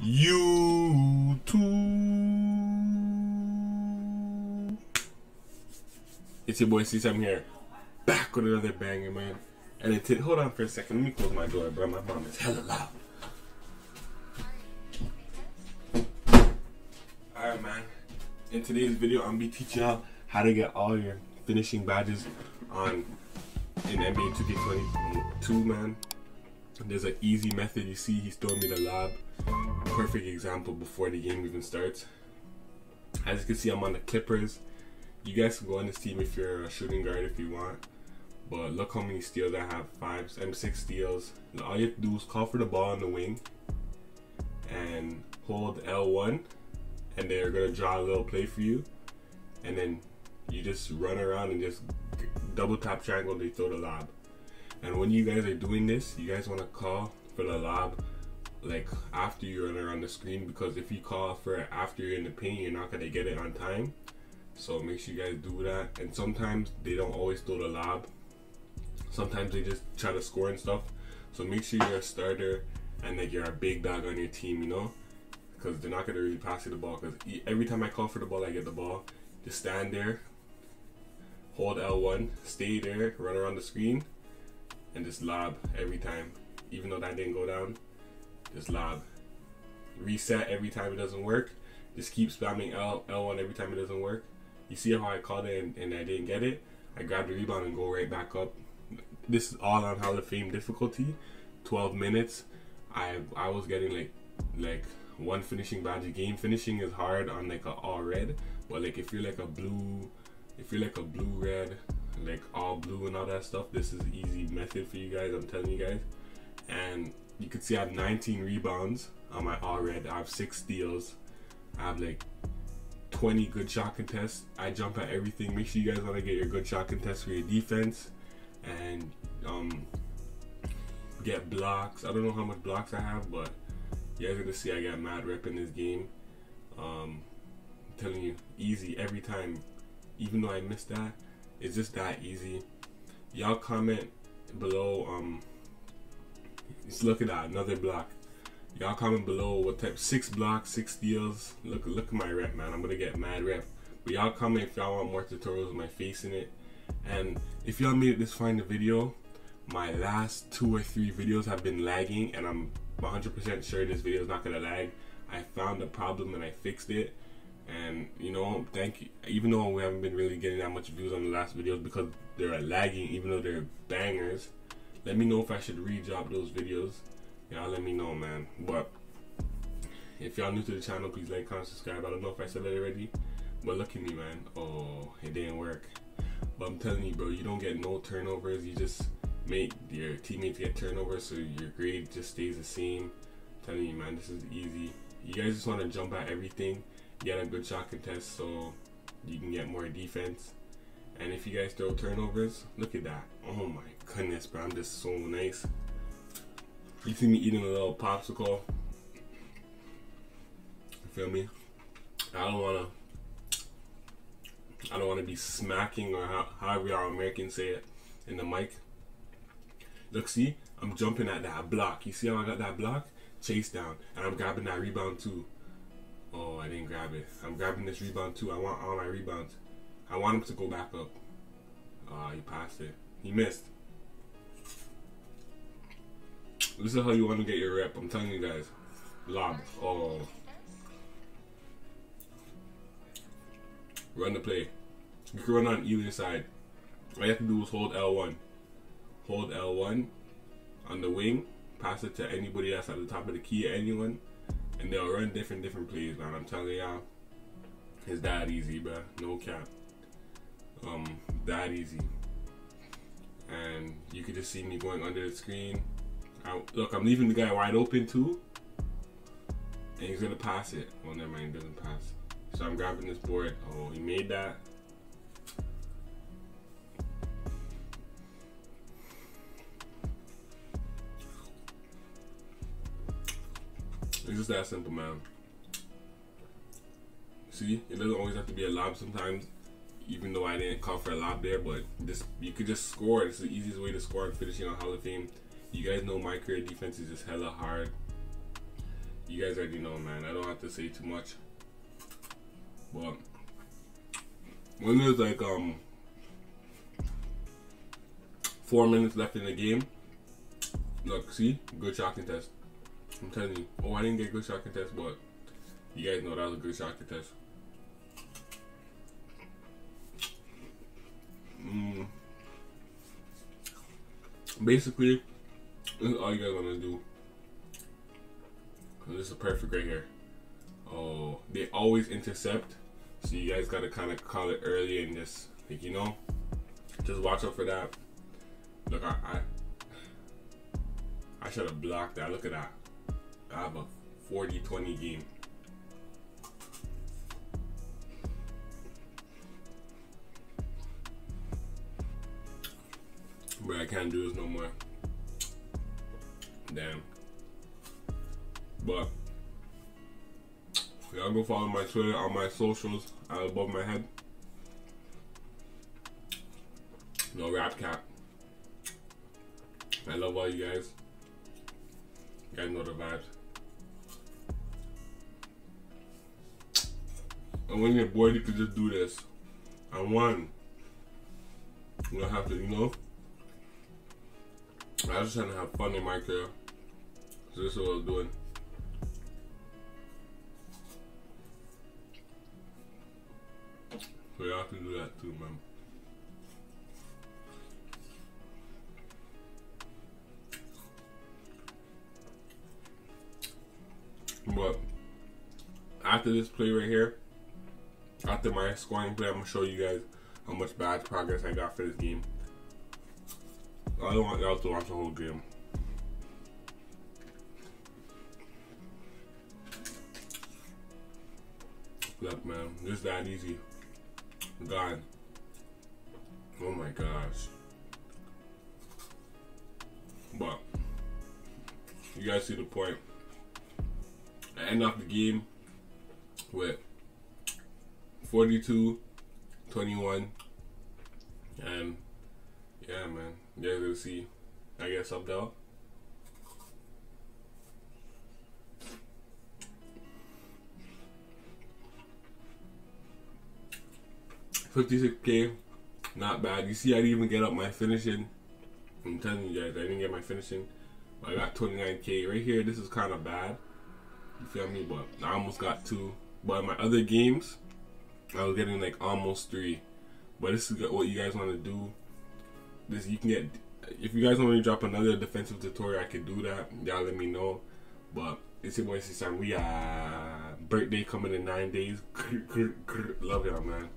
YouTube. It's your boy C7 here, back with another banger, man. And it t- hold on for a second, let me close my door, bro. My mom is hella loud. Alright, man. In today's video, I'm gonna be teaching y'all how to get all your finishing badges on in NBA 2K22, man. There's an easy method. You see, he's throwing me the lob. Perfect example before the game even starts. As you can see, I'm on the Clippers. You guys can go on this team if you're a shooting guard if you want. But look how many steals I have. Five, I'm six steals. And all you have to do is call for the ball on the wing and hold L1 and they're gonna draw a little play for you. And then you just run around and just double tap triangle, they throw the lob. And when you guys are doing this, you guys wanna call for the lob like after you run around the screen because if you call for it after you're in the paint, you're not gonna get it on time. So make sure you guys do that. And sometimes they don't always throw the lob. Sometimes they just try to score and stuff. So make sure you're a starter and that you're a big dog on your team, you know? Because they're not gonna really pass you the ball. Because every time I call for the ball, I get the ball. Just stand there, hold L1, stay there, run around the screen, and just lob every time. Even though that didn't go down, just lob. Reset every time it doesn't work. Just keep spamming L L1 every time it doesn't work. You see how I called it and, and I didn't get it? I grab the rebound and go right back up. This is all on Hall of Fame difficulty. 12 minutes. I I was getting like like one finishing badge a game. Finishing is hard on like a all red, but like if you're like a blue, if you're like a blue red, like all blue and all that stuff, this is easy method for you guys. I'm telling you guys. And you can see I have 19 rebounds on my all red. I have six steals. I have like 20 good shot contests. I jump at everything. Make sure you guys want to get your good shot contests for your defense and um, get blocks. I don't know how much blocks I have, but you guys are gonna see I got mad rep in this game. Um, I'm telling you, easy every time. Even though I missed that, it's just that easy. Y'all comment below. Um, just look at that another block. Y'all comment below what type six blocks, six steals. Look look at my rep, man. I'm gonna get mad rep. But y'all comment if y'all want more tutorials with my face in it. And if y'all made it this far in the video, my last two or three videos have been lagging, and I'm 100% sure this video is not gonna lag. I found the problem and I fixed it. And you know, thank you. Even though we haven't been really getting that much views on the last videos because they're lagging, even though they're bangers. Let me know if I should re-drop those videos. Y'all let me know, man. But if y'all new to the channel, please like, comment, subscribe. I don't know if I said that already, but look at me, man. Oh, it didn't work. But I'm telling you, bro, you don't get no turnovers. You just make your teammates get turnovers, so your grade just stays the same. I'm telling you, man, this is easy. You guys just want to jump at everything, get a good shot contest, so you can get more defense. And if you guys throw turnovers, look at that. Oh my goodness, bro, I'm just so nice. You see me eating a little popsicle. You feel me? I don't wanna I don't wanna be smacking or how, however y'all Americans say it in the mic. Look, see, I'm jumping at that block. You see how I got that block? Chase down. And I'm grabbing that rebound too. Oh, I didn't grab it. I'm grabbing this rebound too. I want all my rebounds. I want him to go back up. Ah, oh, he passed it. He missed. This is how you want to get your rep. I'm telling you guys. Lob. Oh. Run the play. You can run on either side. All you have to do is hold L1. Hold L1 on the wing. Pass it to anybody that's at the top of the key, anyone. And they'll run different, different plays, man. I'm telling y'all. It's that easy, bro. No cap. Um, that easy. And you could just see me going under the screen. I, look, I'm leaving the guy wide open too. And he's gonna pass it. Well, never mind, doesn't pass. So I'm grabbing this board. Oh, he made that. It's just that simple, man. See, it doesn't always have to be a lob sometimes, even though I didn't call for a lob there, but this you could just score. It's the easiest way to score and finishing on Hall of Fame. You guys know my career defense is just hella hard. You guys already know, man. I don't have to say too much. But when there's like um four minutes left in the game, look, see, good shot contest. I'm telling you. Oh, I didn't get good shot contest, but you guys know that was a good shot contest. Basically, this is all you guys want to do. This is perfect right here. Oh, they always intercept, so you guys gotta kind of call it early and just, like, you know, just watch out for that. Look, I, I, I should have blocked that. Look at that. I have a 40-20 game. But I can't do this no more. Damn. But y'all go follow my Twitter on my socials out above my head. No rap cap. I love all you guys. You guys know the vibes. And when you're bored, you can just do this. I won. you don't have to, you know. I was just trying to have fun in my career. So this is what I was doing. So y'all can do that too, man. But after this play right here, after my scoring play, I'm gonna show you guys how much bad progress I got for this game. I don't want y'all to watch the whole game. Look, man, this that easy. God. Oh my gosh. But you guys see the point. I end off the game with 42 21 and yeah man you guys will see I get subbed out Fifty-six k, not bad. You see, I didn't even get up my finishing. I'm telling you guys, I didn't get my finishing. I got 29k right here. This is kind of bad. You feel me? But I almost got two. But my other games, I was getting like almost three. But this is what you guys want to do. This you can get. If you guys want me to drop another defensive tutorial, I can do that. Y'all let me know. But it's your boy Sisan. We uh birthday coming in nine days. Love y'all, man.